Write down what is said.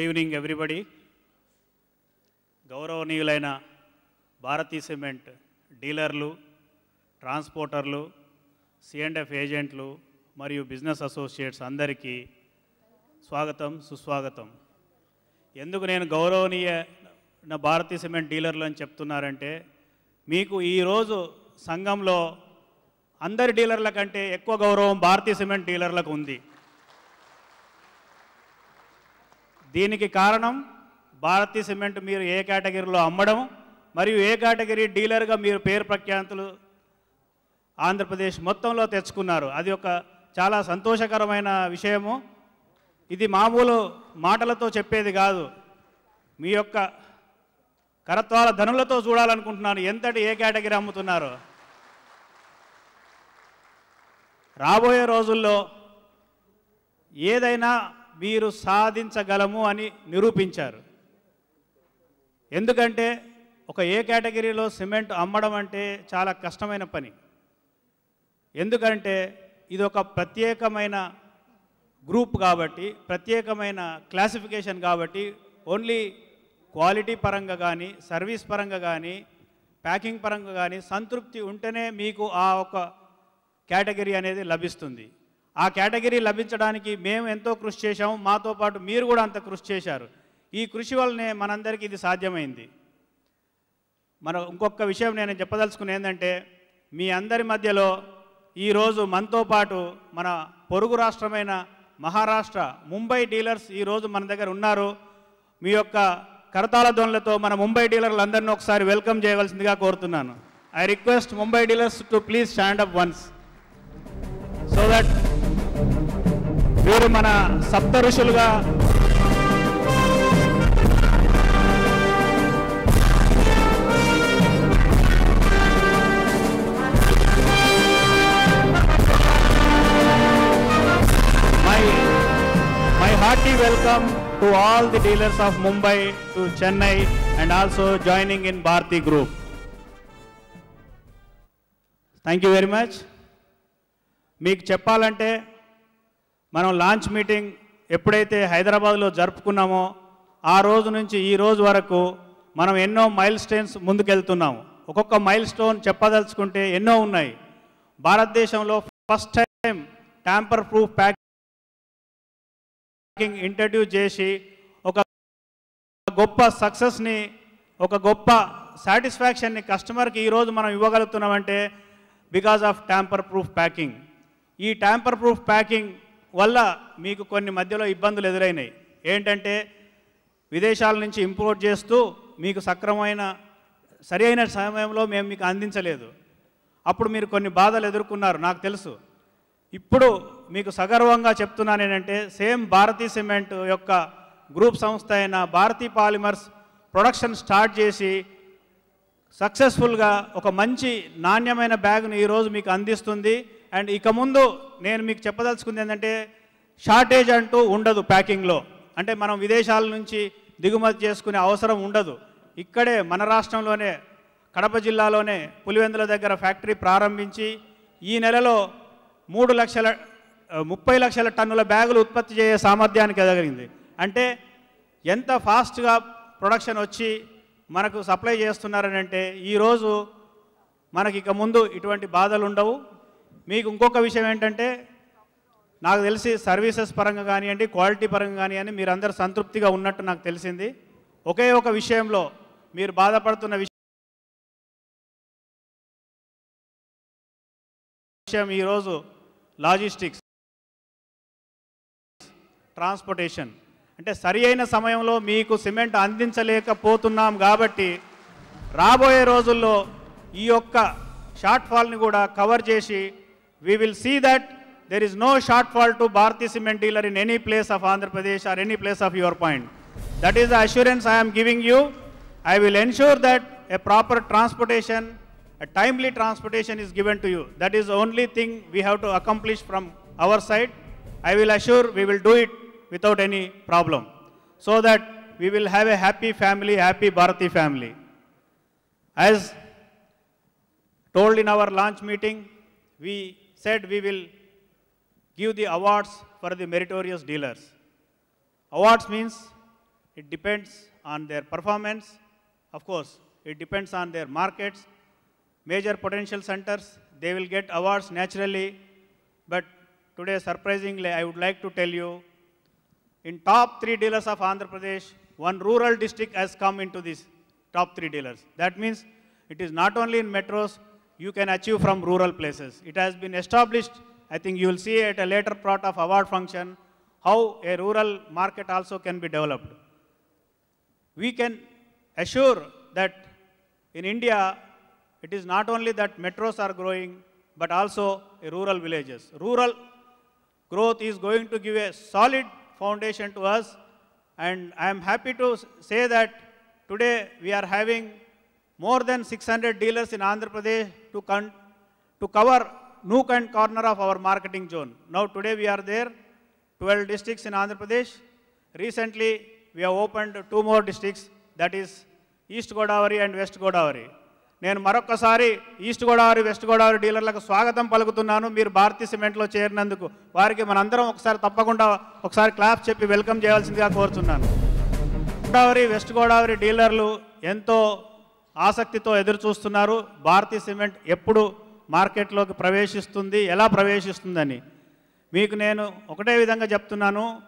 Good evening everybody గౌరవనీయులైన Bharati cement డీలర్లు ట్రాన్స్పోర్టర్లు C and F ఏజెంట్లు మరియు బిజినెస్ అసోసియేట్స్ అందరికీ స్వాగతం సుస్వాగతం. ఎందుకు నేను గౌరవనీయ భారతీ సిమెంట్ డీలర్లు అని చెప్తున్నారంటే మీకు ఈరోజు సంఘంలో అందరి డీలర్ల కంటే ఎక్కువ గౌరవం భారతీ సిమెంట్ డీలర్లకు ఉంది. దీనికి కారణం భారతీ సిమెంట్ మీరు ఏ కేటగిరీలో అమ్మడం మరియు ఏ కేటగిరీ డీలర్గా మీరు పేరు ప్రఖ్యాతులు ఆంధ్రప్రదేశ్ మొత్తంలో తెచ్చుకున్నారు. అది ఒక చాలా సంతోషకరమైన విషయము. ఇది మామూలు మాటలతో చెప్పేది కాదు. మీ యొక్క కరత్వాల ధనులతో చూడాలనుకుంటున్నాను. ఎంతటి ఏ కేటగిరీ అమ్ముతున్నారో. రాబోయే రోజుల్లో ఏదైనా మీరు సాధించగలము అని నిరూపించారు. ఎందుకంటే ఒక ఏ కేటగిరీలో సిమెంట్ అమ్మడం అంటే చాలా కష్టమైన పని. ఎందుకంటే ఇది ఒక ప్రత్యేకమైన గ్రూప్ కాబట్టి ప్రత్యేకమైన క్లాసిఫికేషన్ కాబట్టి ఓన్లీ క్వాలిటీ పరంగా కానీ సర్వీస్ పరంగా కానీ ప్యాకింగ్ పరంగా కానీ సంతృప్తి ఉంటేనే మీకు ఆ ఒక కేటగిరీ అనేది లభిస్తుంది. ఆ కేటగిరీ లభించడానికి మేము ఎంతో కృషి చేశాము. మాతో పాటు మీరు కూడా అంత కృషి చేశారు. ఈ కృషి వల్లనే మనందరికీ ఇది సాధ్యమైంది. మన ఇంకొక విషయం నేను చెప్పదలుచుకుని ఏంటంటే మీ అందరి మధ్యలో ఈరోజు మనతో పాటు మన పొరుగు రాష్ట్రమైన మహారాష్ట్ర ముంబై డీలర్స్ ఈరోజు మన దగ్గర ఉన్నారు. మీ యొక్క కరతాళ ధ్వనులతో మన ముంబై డీలర్లందరినీ ఒకసారి వెల్కమ్ చేయవలసిందిగా కోరుతున్నాను. I request Mumbai dealers to please stand up once. So that వీరు మన సప్త ఋషులుగా hearty welcome to all the dealers of Mumbai to Chennai and also joining in Bharati group. Thank you very much మీకు చెప్పాలంటే మనం launch meeting ఎప్పుడైతే హైదరాబాద్లో జరుపుకున్నామో ఆ రోజు నుంచి ఈ రోజు వరకు మనం ఎన్నో మైల్ స్టోన్స్ ముందుకెళ్తున్నాము. ఒక్కొక్క మైల్ స్టోన్ చెప్పదలుచుకుంటే ఎన్నో ఉన్నాయి. భారతదేశంలో first time tamper proof packing introduce చేసి ఒక గొప్ప సక్సెస్ని ఒక గొప్ప సాటిస్ఫాక్షన్ని కస్టమర్కి ఈరోజు మనం ఇవ్వగలుగుతున్నామంటే because of tamper proof packing. ఈ ట్యాంపర్ ప్రూఫ్ ప్యాకింగ్ వల్ల మీకు కొన్ని మధ్యలో ఇబ్బందులు ఎదురైనాయి. ఏంటంటే విదేశాల నుంచి ఇంపోర్ట్ చేస్తూ మీకు సక్రమమైన సరి అయిన సమయంలో మేము మీకు అందించలేదు. అప్పుడు మీరు కొన్ని బాధలు ఎదుర్కొన్నారు నాకు తెలుసు. ఇప్పుడు మీకు సగర్వంగా చెప్తున్నాను ఏంటంటే సేమ్ భారతీ సిమెంట్ యొక్క గ్రూప్ సంస్థ అయిన భారతీ పాలిమర్స్ ప్రొడక్షన్ స్టార్ట్ చేసి సక్సెస్ఫుల్గా ఒక మంచి నాణ్యమైన బ్యాగ్ను ఈరోజు మీకు అందిస్తుంది. అండ్ ఇక ముందు నేను మీకు చెప్పదలుచుకుంది ఏంటంటే షార్టేజ్ అంటూ ఉండదు ప్యాకింగ్లో. అంటే మనం విదేశాల నుంచి దిగుమతి చేసుకునే అవసరం ఉండదు. ఇక్కడే మన రాష్ట్రంలోనే కడప జిల్లాలోనే పులివెందుల దగ్గర ఫ్యాక్టరీ ప్రారంభించి ఈ నెలలో మూడు లక్షల ముప్పై లక్షల టన్నుల బ్యాగులు ఉత్పత్తి చేసే సామర్థ్యానికి ఎదగలిగింది. అంటే ఎంత ఫాస్ట్గా ప్రొడక్షన్ వచ్చి మనకు సప్లై చేస్తున్నారని అంటే ఈరోజు మనకి ఇక ముందు ఇటువంటి బాధలు ఉండవు. మీకు ఇంకొక విషయం ఏంటంటే నాకు తెలిసి సర్వీసెస్ పరంగా కానివ్వండి క్వాలిటీ పరంగా కానివ్వండి అందరు సంతృప్తిగా ఉన్నట్టు నాకు తెలిసింది. ఒకే ఒక విషయంలో మీరు బాధపడుతున్న విషయం విషయం ఈరోజు లాజిస్టిక్స్ ట్రాన్స్పోర్టేషన్. అంటే సరి అయిన సమయంలో మీకు సిమెంట్ అందించలేకపోతున్నాం కాబట్టి రాబోయే రోజుల్లో ఈ యొక్క షార్ట్ ఫాల్ని కూడా కవర్ చేసి we will see that there is no shortfall to Bharati cement dealer in any place of Andhra Pradesh or any place of your point. That is the assurance I am giving you. I will ensure that a proper transportation, a timely transportation is given to you. That is the only thing we have to accomplish from our side. I will assure we will do it without any problem. So that we will have a happy family, happy Bharati family. As told in our launch meeting, we said we will give the awards for the meritorious dealers. Awards means It depends on their performance. Of course, it depends on their markets. Major potential centers, they will get awards naturally. But today, surprisingly, I would like to tell you, in top three dealers of Andhra Pradesh, one rural district has come into this top three dealers. That means it is not only in metros, you can achieve from rural places. It has been established, I think you will see at a later part of award function, how a rural market also can be developed. We can assure that in India, it is not only that metros are growing, but also rural villages. Rural growth is going to give a solid foundation to us. And I am happy to say that today we are having more than 600 dealers in Andhra Pradesh to, con- to cover nook and corner of our marketing zone. Now today we are there, 12 districts in Andhra Pradesh. Recently, we have opened two more districts, that is East Godavari and West Godavari. నేను మరొక్కసారి east Godavari west Godavari డీలర్లకు స్వాగతం పలుకుతున్నాను మీరు భారతీయ సిమెంట్లో చేరినందుకు వారికి మనందరం ఒకసారి తప్పకుండా ఒకసారి క్లాప్ చెప్పి వెల్కమ్ చేయాల్సిందిగా కోరుతున్నాను గోదావరి వెస్ట్ గోదావరి డీలర్లు ఎంతో ఆసక్తితో ఎదురు చూస్తున్నారు భారతీయ సిమెంట్ ఎప్పుడు మార్కెట్లోకి ప్రవేశిస్తుంది ఎలా ప్రవేశిస్తుందని. మీకు నేను ఒకటే విధంగా చెప్తున్నాను.